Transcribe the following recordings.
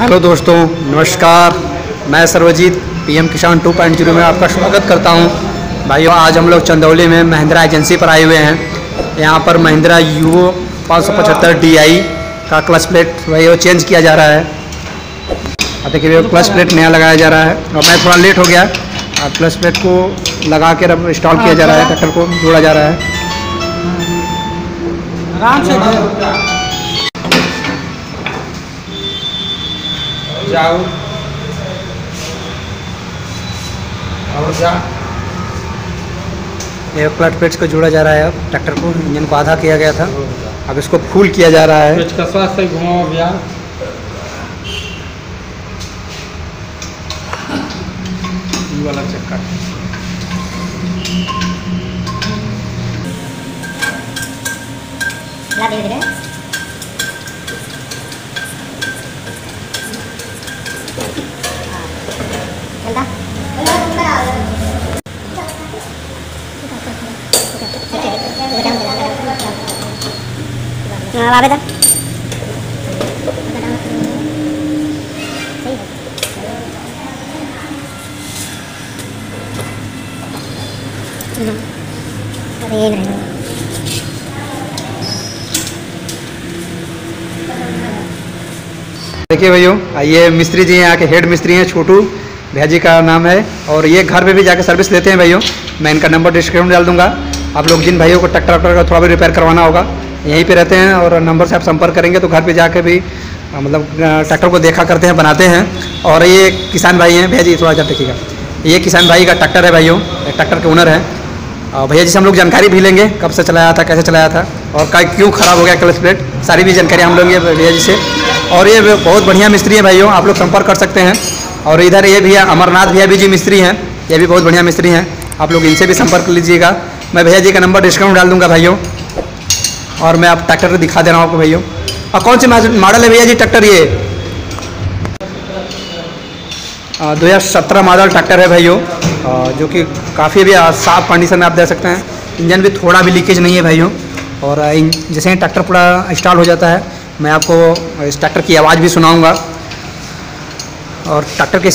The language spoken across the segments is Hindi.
हेलो दोस्तों, नमस्कार। मैं सर्वजीत, पीएम किसान 2.0 में आपका स्वागत करता हूँ। भाइयों, आज हम लोग चंदौली में महिंद्रा एजेंसी पर आए हुए हैं। यहाँ पर महिंद्रा यूओ 575 डीआई का क्लच प्लेट वही वो चेंज किया जा रहा है। अब देखिए क्लच प्लेट नया लगाया जा रहा है। और मैं थोड़ा लेट हो गया। अब क्लच प्लेट को लगा कर अब इंस्टॉल किया जा रहा है, ट्रैक्टर को जोड़ा जा रहा है। जाओ और जा। ये क्लच प्लेट्स को जोड़ा जा रहा है अब ट्रैक्टर को। इंजन को आधा किया गया था। अब इसको फुल किया जा रहा है। पेचकसवा से घुमाओ भैया ये वाला चक्का ला धीरे धीरे देखिए भैया ये मिस्त्री जी हैं, यहाँ के हेड मिस्त्री हैं, छोटू भैया जी का नाम है, और ये घर पे भी जाके सर्विस लेते हैं भैया मैं इनका नंबर डिस्क्रिप्शन डाल दूँगा। आप लोग जिन भाइयों को ट्रैक्टर वक्टर का थोड़ा भी रिपेयर करवाना होगा यहीं पे रहते हैं और नंबर से आप संपर्क करेंगे तो घर पे जाके भी मतलब ट्रैक्टर को देखा करते हैं, बनाते हैं। और ये किसान भाई हैं, भैया जी, थोड़ा सा देखिएगा। ये किसान भाई का ट्रैक्टर है भाइयों ट्रैक्टर के ओनर है। और भैया जी से हम लोग जानकारी भी लेंगे, कब से चलाया था, कैसे चलाया था, और का, क्यों ख़राब हो गया क्लच प्लेट, सारी भी जानकारी हम लोग भैया जी से। और ये बहुत बढ़िया मिस्त्री है भाइयों, आप लोग संपर्क कर सकते हैं। और इधर ये भैया अमरनाथ भैया भी जी मिस्त्री हैं, ये भी बहुत बढ़िया मिस्त्री हैं। आप लोग इनसे भी संपर्क लीजिएगा। मैं भैया जी का नंबर डिस्काउंट डाल दूँगा भाइयों। और मैं आप ट्रैक्टर दिखा दे रहा हूँ आपको भैया और कौन सी मॉडल है भैया जी ट्रैक्टर ये? दो हज़ार सत्रह मॉडल ट्रैक्टर है भाइयों। अ, जो कि काफ़ी भी साफ़ कंडीशन में आप देख सकते हैं। इंजन भी थोड़ा भी लीकेज नहीं है भाइयों। और जैसे ही ट्रैक्टर पूरा इंस्टॉल हो जाता है मैं आपको इस ट्रैक्टर की आवाज़ भी सुनाऊँगा। और ट्रैक्टर के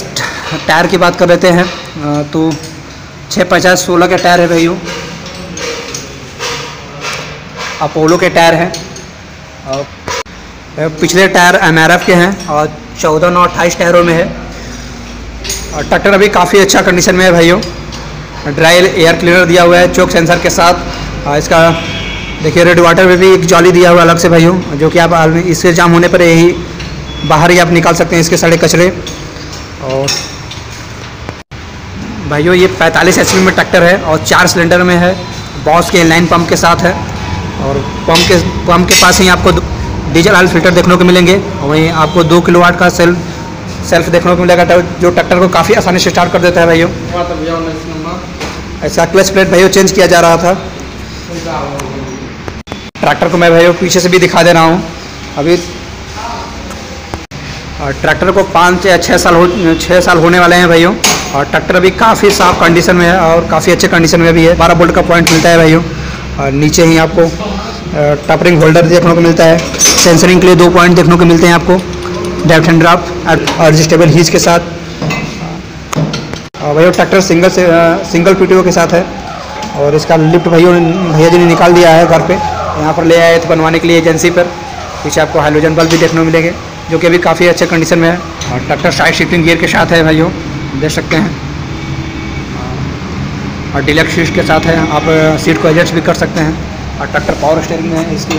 टायर की बात कर लेते हैं। तो छः पचास सोलह का टायर है भाइयों। अपोलो के टायर हैं। और पिछले टायर एम के हैं और चौदह नौ अट्ठाईस टायरों में है। और ट्रैक्टर अभी काफ़ी अच्छा कंडीशन में है भाइयों। ड्राई एयर क्लीनर दिया हुआ है चौक सेंसर के साथ। और इसका, देखिए रेड वाटर में भी एक जाली दिया हुआ अलग से भाइयों, जो कि आप इसके जाम होने पर यही बाहर ही आप निकाल सकते हैं इसके सड़े कचरे। और, भाइयों, ये 45 एच में ट्रैक्टर है और चार सिलेंडर में है। बॉस के लाइन पंप के साथ है। और पम्प के पम्प के पास ही आपको डीजल ऑयल फ़िल्टर देखने को मिलेंगे वहीं आपको दो किलो वाट का सेल्फ सेल्फ देखने को मिलेगा जो ट्रैक्टर को काफ़ी आसानी से स्टार्ट कर देता है भाइयों। ऐसा क्लच प्लेट भाइयों चेंज किया जा रहा था। ट्रैक्टर को मैं भाइयों पीछे से भी दिखा दे रहा हूँ। अभी, और ट्रैक्टर को पाँच या छः साल हो छः साल होने वाले हैं भाइयों। और ट्रैक्टर अभी काफ़ी साफ़ कंडीशन में है और काफ़ी अच्छे कंडीशन में भी है। बारह बोल्ट का पॉइंट मिलता है भाइयों। और नीचे ही आपको टपरिंग होल्डर देखने को मिलता है। सेंसरिंग के लिए दो पॉइंट देखने को मिलते हैं आपको। Depth and draft adjustable hitch के साथ। भैया ट्रैक्टर सिंगल से सिंगल पीटीओ के साथ है। और इसका लिफ्ट भैया भैया जी ने निकाल दिया है घर पे। यहाँ पर ले आए थे बनवाने के लिए एजेंसी पर। पीछे आपको हाइड्रोजन बल्ब भी देखने को मिलेंगे, जो कि अभी काफ़ी अच्छे कंडीशन में है। और ट्रैक्टर साइड शिफ्टिंग गियर के साथ है भाइयों, देख सकते हैं। और डिलेक्स सीट के साथ है। आप सीट को एडजस्ट भी कर सकते हैं। और ट्रैक्टर पावर स्टेयरिंग में है इसकी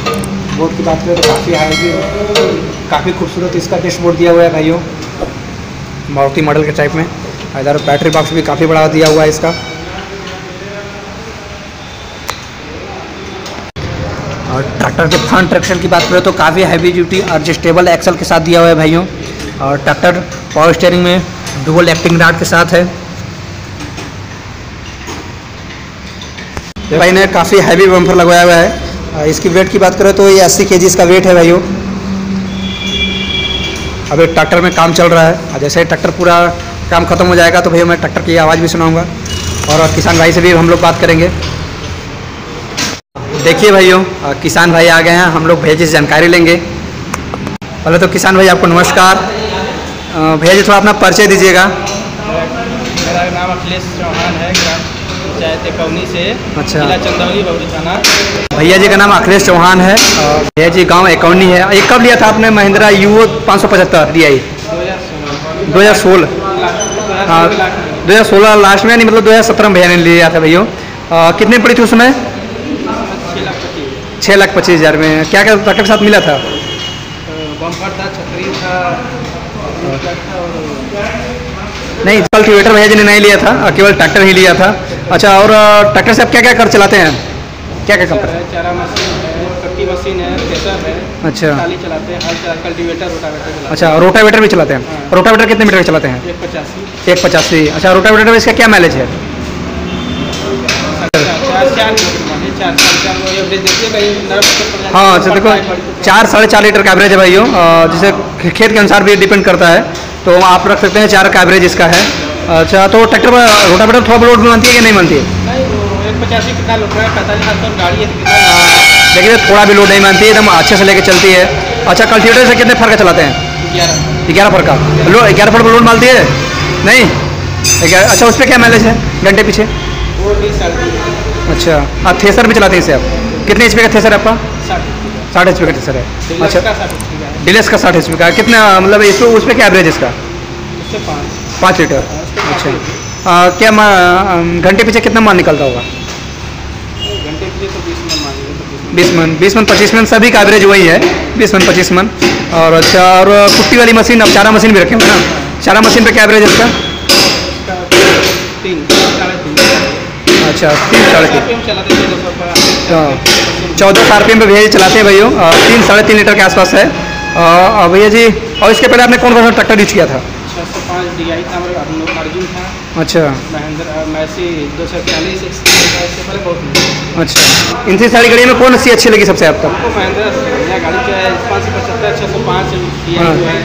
बोर्ड की बात करें तो काफ़ी हाई काफ़ी खूबसूरत इसका डैशबोर्ड दिया हुआ है भाइयों। मारुति मॉडल के टाइप में। इधर बैटरी बॉक्स भी काफ़ी बड़ा दिया हुआ है इसका। और ट्रैक्टर के फ्रंट ट्रैक्शन की बात करें तो काफ़ी हैवी ड्यूटी एडजस्टेबल एक्सल के साथ दिया हुआ है भाइयों। और ट्रैक्टर पावर स्टेयरिंग में डुअल एक्टिंग राड के साथ है। भाई ने काफ़ी हैवी बम्पर लगवाया हुआ है। इसकी वेट की बात करें तो ये अस्सी के इसका वेट है भाइयों अभी ट्रैक्टर में काम चल रहा है। जैसे ही ट्रैक्टर पूरा काम खत्म हो जाएगा तो भैया मैं ट्रैक्टर की आवाज़ भी सुनाऊँगा। और किसान भाई से भी हम लोग बात करेंगे। देखिए भाइयों किसान भाई आ गए हैं। हम लोग भैया जी से जानकारी लेंगे। पहले तो किसान भाई आपको नमस्कार। भैया जी थोड़ा अपना परिचय दीजिएगा। मेरा नाम अखिलेश चौहान है पंचायत कौनी से। अच्छा। जिला चंदौली बबरी थाना। भैया जी का नाम अखिलेश चौहान है। भैया जी गाँव एकौनी है। ये कब लिया था आपने महिंद्रा यूओ पाँच सौ पचहत्तर डी आई दो हज़ार सोलह। दो हज़ार सोलह हाँ दो हज़ार सोलह लास्ट में नहीं मतलब दो हज़ार सत्रह में भैया ने लिया था भैया। कितने पड़ी थी उसमें छः लाख पच्चीस हज़ार में। क्या क्या ट्रैक्टर के साथ मिला था? बम्पर था छतरी था था और नहीं कल्टिवेटर भैया जी ने नहीं लिया था केवल ट्रैक्टर ही लिया था। अच्छा और ट्रैक्टर से आप क्या क्या कर चलाते हैं? क्या क्या करते है चारा मशीन है कट्टी मशीन है थ्रेसर है अच्छा। चलाते हैं कल्टीवेटर रोटावेटर अच्छा रोटावेटर भी चलाते हैं? हाँ। रोटावेटर कितने मीटर चलाते हैं? एक पचासी। एक पचासी। अच्छा रोटावेटर में इसका क्या माइलेज है? हाँ। अच्छा देखो चार साढ़े चार लीटर का एवरेज है भाइयों। जिसे खेत के अनुसार भी डिपेंड करता है। तो आप रख सकते हैं चार का एवरेज इसका है। अच्छा तो ट्रैक्टर पर रोटावेटर थोड़ा लोड मानती है कि नहीं मानती है? नहीं पचासी कितना लोग है पैंतालीस हाथ गाड़ी है तो कितना देखिए थोड़ा भी लोड नहीं मानती है एकदम अच्छे से लेके चलती है। अच्छा कल्टिवेटर से कितने फ़र्क चलाते हैं? ग्यारह। ग्यारह फ़र्क का। ग्यारह फ़र्क पर लोड मारती है? नहीं? ग्यारह- अच्छा उस पर क्या माइलेज है घंटे पीछे? अच्छा हाँ थेसर भी चलाते हैं इसे आप। कितने एच का थेसर है आपका? साठ। एच का थेसर है। अच्छा अच्छा। का साठ अस्सी का डिलेक्स का साठ एच का। कितना मतलब इस पे उस पर क्या एवरेज इसका? पाँच। पाँच लीटर। अच्छा। काफ़ी आ, क्या मा- घंटे पीछे कितना माल निकलता होगा? घंटे तो बीस मान तो बीस मन। बीस मन पच्चीस मन सभी का एवरेज वही है। बीस मन पच्चीस मन। और अच्छा और कुट्टी वाली मशीन अब चारा मशीन भी रखे हुए हैं ना? चारा मशीन पे क्या एवरेज है इसका? उसका तीन साढ़े तीन। अच्छा तीन साढ़े तीन। हाँ चौदह आर पी एम पे भैया जी चलाते हैं भैया। तीन साढ़े तीन लीटर के आसपास है। भैया जी और इसके पहले आपने कौन कौन सा ट्रैक्टर यूज़ किया था? सौ पाँच डी आई था हमारे अर्जुन था। अच्छा। महेंद्र मैसी दो सौ चालीस इससे पहले बहुत अच्छा। इनसे सारी गाड़ियों में कौन सी अच्छी लगी सबसे आपको? महिंद्रा बढ़िया गाड़ी जो है पाँच सौ पचहत्तर छः सौ पाँच डी हाँ, आई जो है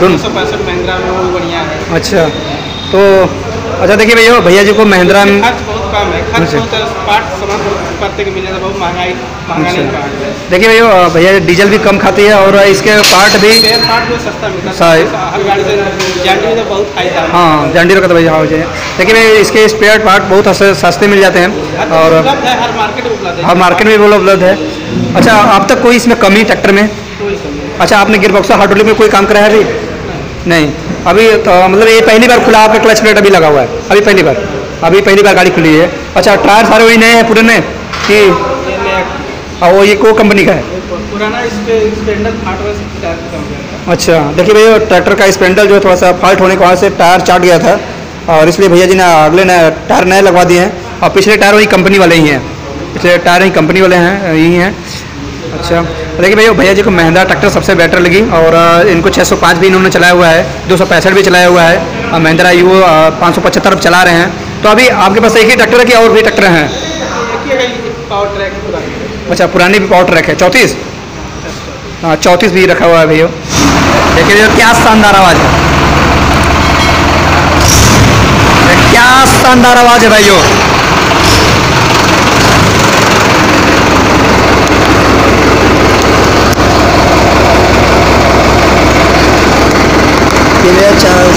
दो सौ पैंसठ महिंद्रा में वो बढ़िया है। अच्छा। तो अच्छा देखिए भैया भैया जी को महिंद्रा में बहुत कम है खर्च अच्छा। पार्ट सामान प्रत्येक मिले तो बहुत महँगाई महँगा नहीं। पार्ट देखिए भैया भैया डीजल भी कम खाती है और इसके पार्ट भी पार्ट में सस्ता मिलता है। हर गाड़ी से जानती तो बहुत फ़ायदा हाँ। का तो भैया हाँ देखिए भैया इसके स्पेयर पार्ट बहुत सस्ते- मिल जाते हैं और हर मार्केट में उपलब्ध है। हर मार्केट में उपलब्ध है। अच्छा अब तक कोई इसमें कमी ट्रैक्टर में। अच्छा आपने गियर बॉक्स हार्डोलिक में कोई काम करा है अभी? नहीं। अभी तो मतलब ये पहली बार खुला आपका क्लच प्लेट अभी लगा हुआ है? अभी पहली बार? अभी पहली बार गाड़ी खुली है। अच्छा टायर सारे वही नए हैं पुराने? कि और वो ये को कंपनी का है? पुराना हो अच्छा देखिए भैया ट्रैक्टर का स्पेंडल जो है थोड़ा सा फॉल्ट होने के वहाँ से टायर चाट गया था। और इसलिए भैया जी ने अगले नए टायर नए लगवा दिए हैं। और पिछले टायर वही कंपनी वाले ही हैं। पिछले टायर ही कंपनी वाले हैं यही हैं। अच्छा देखिए भैया भैया जी को महिंद्रा ट्रैक्टर सबसे बेटर लगी। और इनको 605 भी इन्होंने चलाया हुआ है दो सौ पैंसठ भी चलाया हुआ है। और महिंद्रा यू पाँच सौ पचहत्तर चला रहे हैं। तो अभी आपके पास एक ही ट्रैक्टर है कि और भी ट्रैक्टर हैं? अच्छा पुरानी भी पावर ट्रैक है। चौंतीस? हाँ चौंतीस भी रखा हुआ है भैया। देखिए क्या शानदार आवाज़ है। क्या शानदार आवाज़ है भाइयों।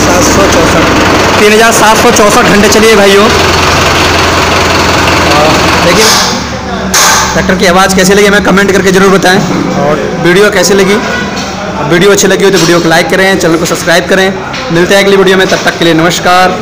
सात सौ चौंसठ। तीन हज़ार सात सौ चौंसठ घंटे चलिए भाइयों। लेकिन देखिए, ट्रैक्टर की आवाज़ कैसी लगी, हमें कमेंट करके ज़रूर बताएँ। और वीडियो कैसी लगी? वीडियो अच्छी लगी हो तो वीडियो को लाइक करें, चैनल को सब्सक्राइब करें। मिलते हैं अगली वीडियो में, तब तक के लिए नमस्कार।